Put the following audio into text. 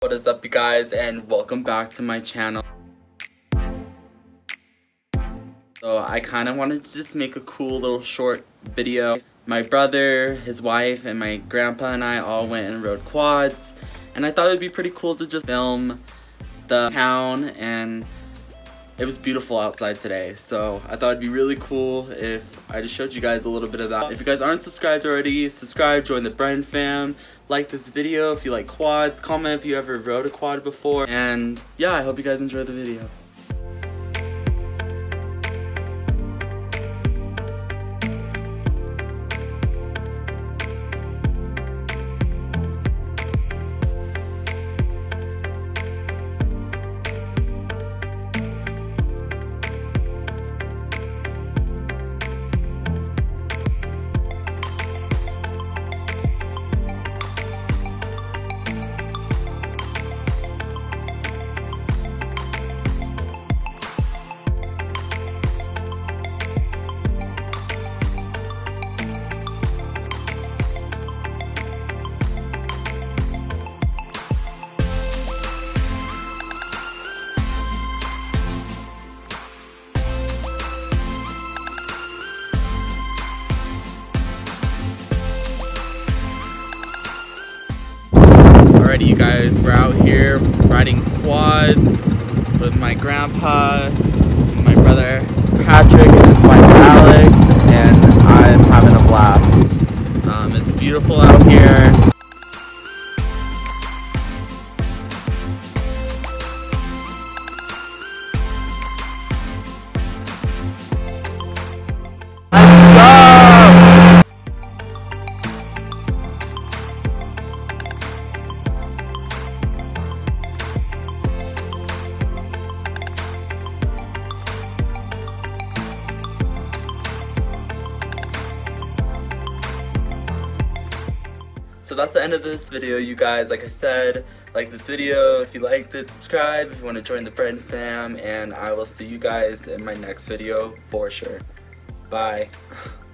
What is up you guys and welcome back to my channel. So I kind of wanted to just make a cool little short video. My brother, his wife, and my grandpa and I all went and rode quads and I thought it would be pretty cool to just film the town and it was beautiful outside today so I thought it'd be really cool if I just showed you guys a little bit of that. If you guys aren't subscribed already, subscribe, join the Bren fam, like this video if you like quads, comment if you ever rode a quad before, and yeah, I hope you guys enjoy the video. Alrighty, you guys, we're out here riding quads with my grandpa, my brother Patrick, and his wife Alex, and So that's the end of this video, you guys. Like I said, like this video if you liked it, subscribe if you want to join the Bren fam, and I will see you guys in my next video for sure. Bye.